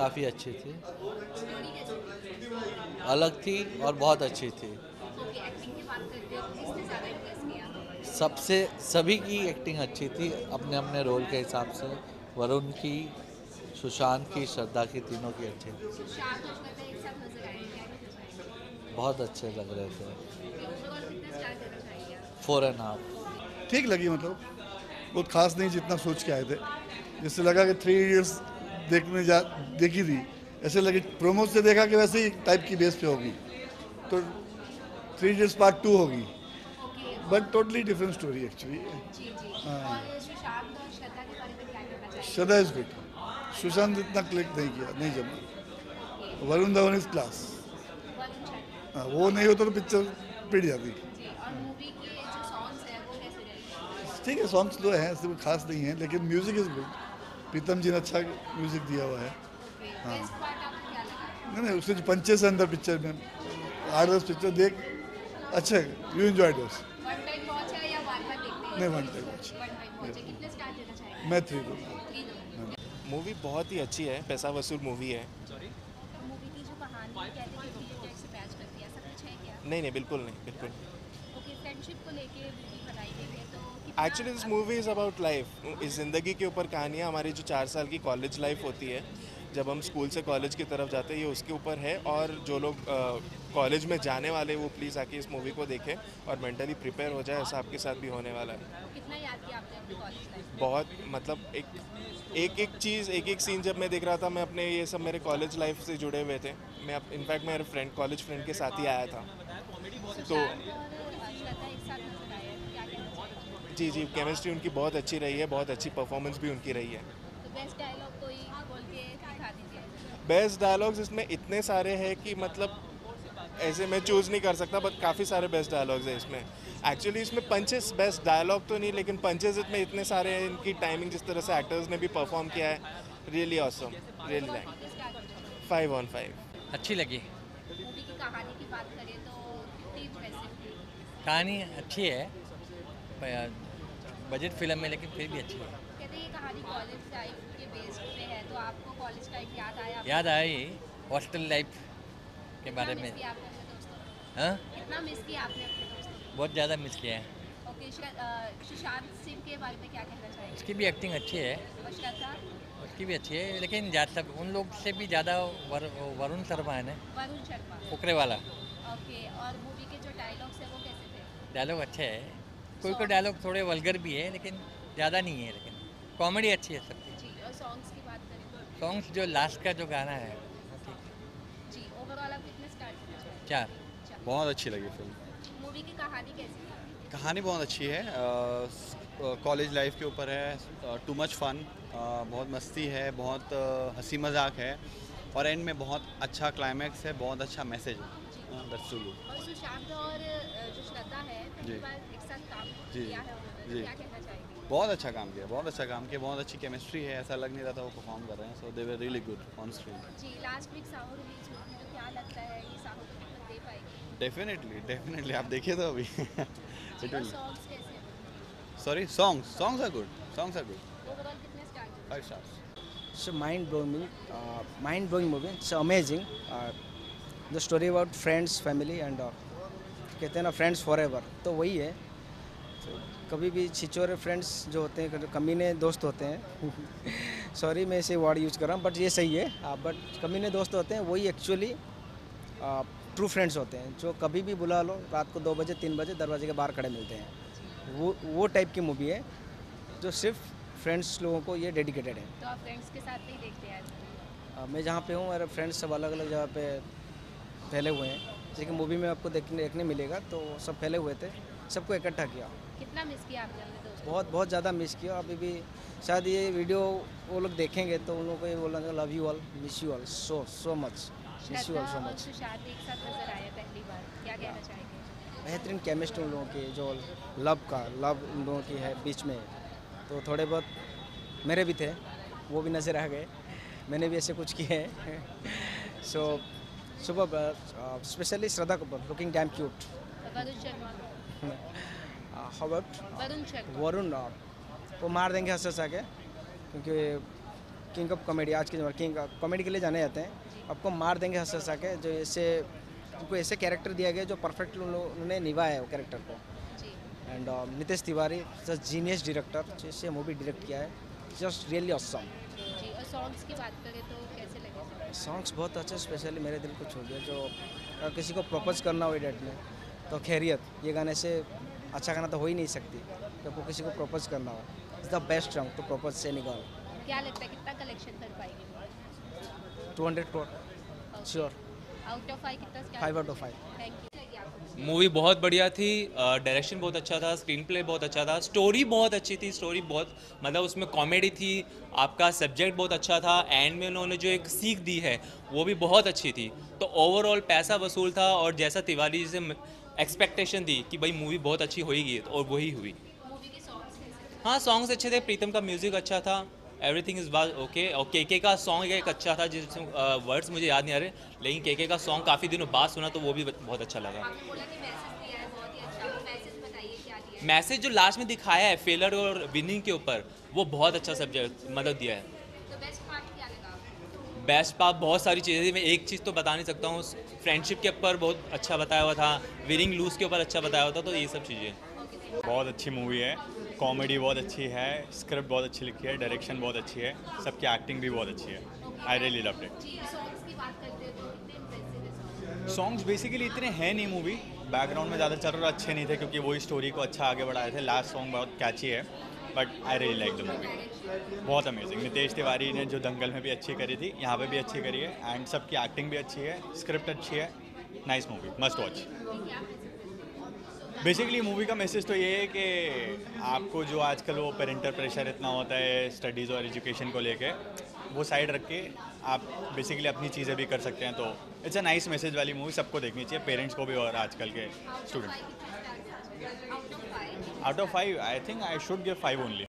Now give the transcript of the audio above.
काफ़ी अच्छी थी। अलग थी और बहुत अच्छी थी। ओके एक्टिंग की बात करते किसने ज़्यादा इम्प्रेस किया? सबसे सभी की एक्टिंग अच्छी थी अपने अपने रोल के हिसाब से। वरुण की सुशांत की श्रद्धा की तीनों की अच्छी। थी बहुत अच्छे लग रहे थे? फोर एंड हाफ़ ठीक लगी मतलब बहुत खास नहीं जितना सोच के आए थे। जिससे लगा कि थ्री इयर्स देखने जा देखी थी। ऐसे लगे प्रोमो से देखा कि वैसे ही टाइप की बेस पे होगी। तो थ्री इयर्स पार्ट टू होगी। But totally different story actually Shraddha is good Sushant इतना क्लिक नहीं किया नहीं जमा। वरुण धवन इज़ क्लास वो नहीं होता तो पिक्चर पिट जाती। हैं ठीक है सॉन्ग्स तो हैं कोई खास नहीं है लेकिन music is good Pritam ji ने अच्छा म्यूज़िक दिया हुआ है। क्या लगा? नहीं नहीं उसके जो पंचेस है अंदर पिक्चर में आठ दस पिक्चर देख अच्छा you enjoy those one time watch है या बार बार देखते हैं? नहीं one time watch one time watch है। कितने स्टार देना चाहेंगे? मैं थ्री दूँगा। मूवी बहुत ही अच्छी है पैसा वसूल मूवी है। मूवी की जो कहानी कहते हैं कि थिएटर से मैच करती है ऐसा कुछ है क्या? नहीं नहीं बिल्कुल नहीं बिल्कुल। फ्रेंडशिप को लेके बनाई गई है तो actually this movie is about life इस ज़िंदगी के ऊपर कहानियाँ हमारी जो चार साल की कॉलेज लाइफ होती है जब हम स्कूल से कॉलेज की तरफ़ जाते हैं ये उसके ऊपर है और जो लोग कॉलेज में जाने वाले वो प्लीज़ आके इस मूवी को देखें और मेंटली प्रिपेयर हो जाए ऐसा आपके साथ भी होने वाला है। कितना याद किया आपने बहुत मतलब एक एक एक चीज़ एक एक सीन जब मैं देख रहा था मैं अपने ये सब मेरे कॉलेज लाइफ से जुड़े हुए थे। मैं इनफैक्ट मेरे फ्रेंड कॉलेज फ्रेंड के साथ ही आया था। तो और श्रद्धा एक साथ नज़र आए हैं क्या कहना चाहिए जी जी केमिस्ट्री उनकी बहुत अच्छी रही है बहुत अच्छी परफॉर्मेंस भी उनकी रही है। तो बेस्ट डायलॉग कोई बोल के दिखा दीजिए। बेस्ट डायलॉग्स इसमें इतने सारे हैं कि मतलब ऐसे मैं चूज़ नहीं कर सकता बट काफ़ी सारे बेस्ट डायलॉग्स हैं इसमें। एक्चुअली इसमें पंचेस बेस्ट डायलॉग तो नहीं लेकिन पंचेस इसमें इतने सारे हैं इनकी टाइमिंग जिस तरह से एक्टर्स ने भी परफॉर्म किया है really awesome really like five on five अच्छी लगी। मूवी की कहानी की बात करें तो कहानी अच्छी है बजट फ़िल्म है लेकिन फिर भी अच्छी है। कहते ये कहानी कॉलेज लाइफ के बेस्ड पे है तो आपको कॉलेज टाइम याद आया? याद आई हॉस्टल लाइफ के बारे में कितना मिस किया आपने अपने दोस्तों हाँ? कितना मिस किया आपने अपने दोस्तों को? बहुत ज़्यादा मिस किया है। ओके सुशांत सिंह के बारे में क्या कहना चाहेंगे? उसकी भी एक्टिंग अच्छी है। उसकी भी अच्छी है लेकिन ज़्यादा उन लोग से भी ज़्यादा वर, वरुण शर्मा है ना? वरुण शर्मा। फुकरे वाला ओके और मूवी के जो डायलॉग्स है वो कैसे थे? डायलॉग अच्छे है। कोई कोई डायलॉग थोड़े वल्गर भी है लेकिन ज़्यादा नहीं है लेकिन कॉमेडी अच्छी है सबकी। जी सॉन्ग्स की बात करें तो सॉन्ग्स जो लास्ट का जो गाना है ठीक है। जी ओवरऑल आप कितने स्टार चार। बहुत अच्छी लगी फ़िल्म मूवी की कहानी कैसी थी कहानी बहुत अच्छी है। कॉलेज लाइफ के ऊपर है टू मच फन बहुत मस्ती है बहुत हँसी मज़ाक है और एंड में बहुत अच्छा क्लाइमैक्स है बहुत अच्छा मैसेज है। दैट्स और सुशांत और जो श्रद्धा है पहली जी। बार एक साथ काम जी, किया है उन्होंने जी। क्या कहना चाहेंगे? बहुत अच्छा काम किया बहुत अच्छा काम किया बहुत अच्छी केमिस्ट्री है ऐसा लग नहीं रहा था वो परफॉर्म कर रहे हैं so they were really good on screen ji last week Saaho release हुई थी तो क्या लगता है कि साहू को दे पाएगी? डेफिनेटली डेफिनेटली आप देखिए तो अभी। इट विल हैं? Sorry songs songs are good songs are good overall कितने star five stars a mind blowing, uh, mind blowing movie. It's amazing. Uh, the story about friends family and uh, कहते हैं ना friends for ever तो वही है. तो कभी भी छिचोरे फ्रेंड्स जो होते हैं कमीने दोस्त होते हैं. सॉरी मैं इसे वर्ड यूज़ कर रहा हूँ बट ये सही है. बट कमीने दोस्त होते हैं वही एक्चुअली ट्रू फ्रेंड्स होते हैं जो कभी भी बुला लो रात को दो बजे तीन बजे दरवाजे के बाहर खड़े मिलते हैं. वो वो टाइप की मूवी है जो सिर्फ़ फ्रेंड्स लोगों को ये डेडिकेटेड है. तो आप फ्रेंड्स के साथ नहीं देखते हैं मैं जहाँ पे हूँ मेरे फ्रेंड्स सब अलग अलग जगह पे फैले हुए हैं। जैसे कि मूवी में आपको देखने देखने मिलेगा तो सब फैले हुए थे सबको इकट्ठा किया। कितना मिस किया आपने अपने दोस्तों? बहुत बहुत ज़्यादा मिस किया। अभी भी शायद ये वीडियो वो लोग देखेंगे तो उन लोगों को ये बोलना love you all miss you all so so much miss you all so much Sushant एक साथ नज़र आए पहली बार। क्या कहना चाहेंगे? बेहतरीन केमिस्ट्री उन लोगों की जो लव का लव उन लोगों की है बीच में। तो थोड़े बहुत मेरे भी थे वो भी नज़र आ गए। मैंने भी ऐसे कुछ किए हैं। सो सुबह specially Shraddha Kapoor looking damn cute Varun Varun वो मार देंगे हंस हंसा के क्योंकि किंग ऑफ़ कॉमेडी आज के जमाने किंग कॉमेडी के लिए जाने जाते हैं। आपको मार देंगे हंस हंसा के जो ऐसे उनको ऐसे कैरेक्टर दिया गया जो परफेक्ट उन्होंने निभाया है वो कैरेक्टर को। And Nitesh Tiwari just genius director जिससे मूवी डायरेक्ट किया है। जस्ट रियली ऑसम जी और सॉन्ग्स की बात करें तो सॉन्ग्स बहुत अच्छे स्पेशली मेरे दिल को छू गया जो किसी को प्रपोज करना हो डेट में तो खैरियत ये गाने से अच्छा गाना तो हो ही नहीं सकती जब तो किसी को प्रपोज करना हो। Is the best song to propose से निकाल। क्या लगता है कितना कलेक्शन कर पाएगी? Two hundred crore sure out of five कितना five out of five thank you movie बहुत बढ़िया थी डायरेक्शन बहुत अच्छा था स्क्रीन प्ले बहुत अच्छा था स्टोरी बहुत अच्छी थी स्टोरी बहुत मतलब उसमें कॉमेडी थी आपका सब्जेक्ट बहुत अच्छा था एंड में उन्होंने जो एक सीख दी है वो भी बहुत अच्छी थी। तो ओवरऑल पैसा वसूल था और जैसा तिवारी जी से एक्सपेक्टेशन थी कि भाई मूवी बहुत अच्छी होएगी और वही हुई। हाँ सॉन्ग्स अच्छे थे प्रीतम का म्यूज़िक अच्छा था। एवरीथिंग इज़ बाज ओके और के के का सॉन्ग एक अच्छा था जिस वर्ड्स मुझे याद नहीं आ रहे लेकिन के के का सॉन्ग काफ़ी दिनों बाद सुना तो वो भी बहुत अच्छा लगा। आपने बोला कि मैसेज दिया है बहुत ही अच्छा। वो मैसेज बताइए क्या दिया है? मैसेज जो लास्ट में दिखाया है फेलर और विनिंग के ऊपर वो बहुत अच्छा सब्जेक्ट मतलब दिया है। तो बेस्ट पार्ट क्या लगा आपको? बेस्ट पार्ट बहुत सारी चीज़ें थी मैं एक चीज़ तो बता नहीं सकता हूँ फ्रेंडशिप के ऊपर बहुत अच्छा बताया हुआ था विनिंग लूज के ऊपर अच्छा बताया हुआ था तो ये सब चीज़ें। बहुत अच्छी मूवी है। कॉमेडी बहुत अच्छी है स्क्रिप्ट बहुत अच्छी लिखी है डायरेक्शन बहुत अच्छी है सबकी एक्टिंग भी बहुत अच्छी है। I really love it songs basically इतने हैं नहीं मूवी बैकग्राउंड में ज़्यादा चल रहे अच्छे नहीं थे क्योंकि वही स्टोरी को अच्छा आगे बढ़ाए थे। लास्ट सॉन्ग बहुत कैची है but I really like the movie बहुत अमेजिंग नितेश तिवारी ने जो दंगल में भी अच्छी करी थी यहाँ पे भी अच्छी करी है एंड सबकी एक्टिंग भी अच्छी है स्क्रिप्ट अच्छी है। Nice movie must watch basically movie का मैसेज तो ये है कि आपको जो आजकल वो पेरेंटल प्रेशर इतना होता है स्टडीज़ और एजुकेशन को लेके वो साइड रख के आप बेसिकली अपनी चीज़ें भी कर सकते हैं तो इट्स अ नाइस मैसेज वाली मूवी सबको देखनी चाहिए पेरेंट्स को भी और आजकल के student out out of five I think I should give five only